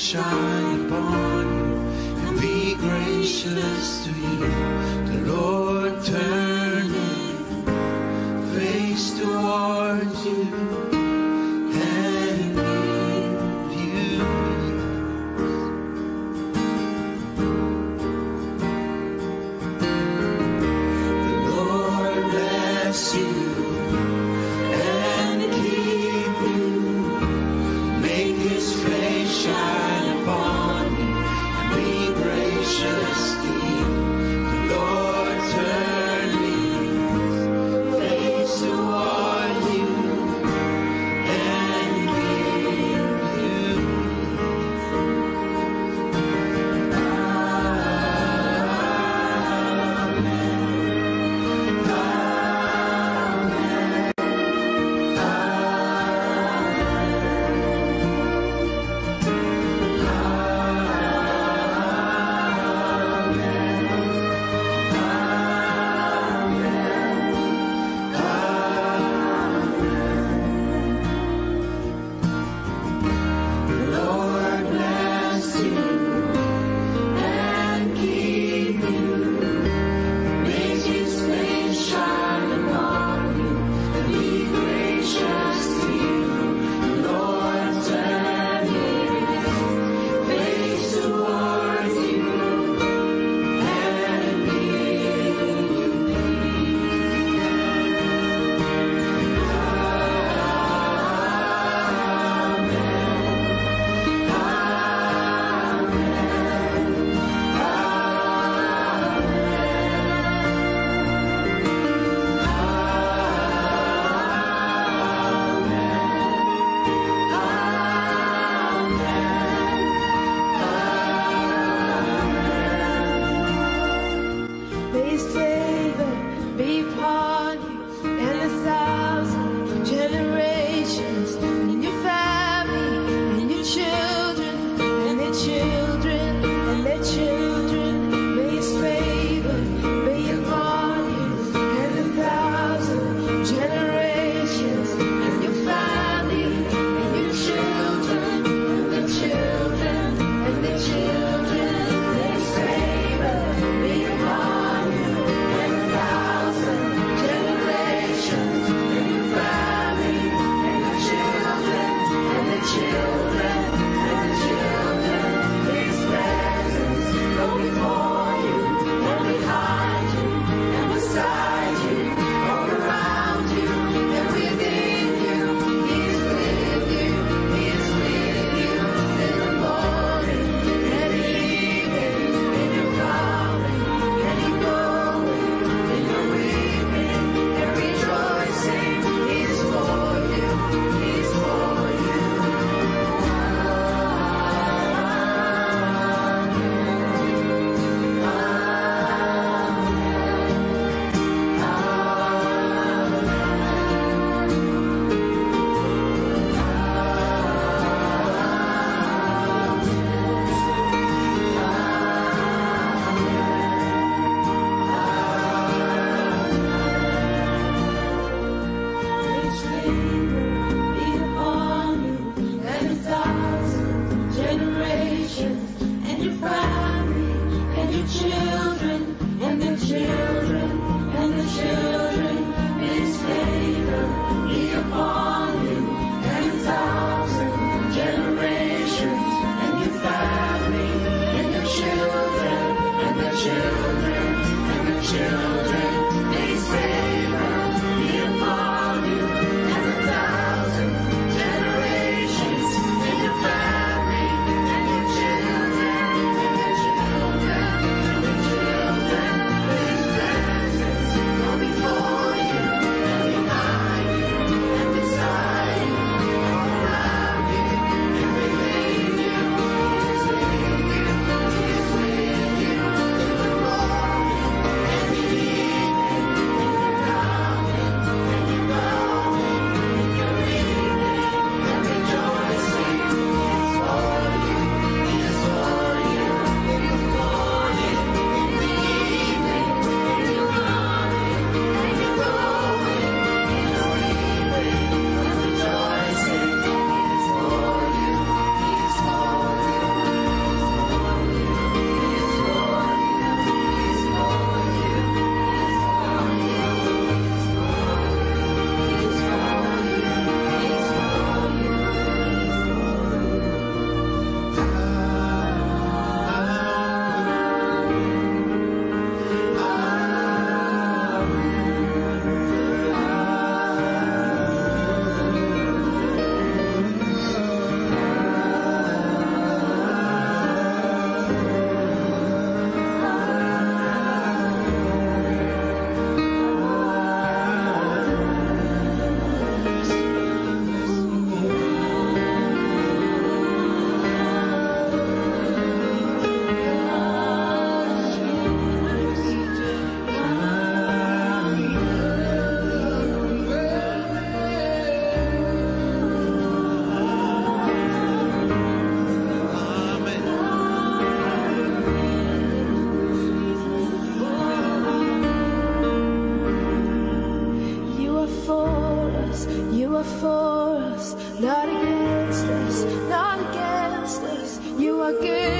shine upon you and be gracious to you. The Lord turn his face towards you and you peace. The Lord bless you. you. for us, not against us, not against us. You are good.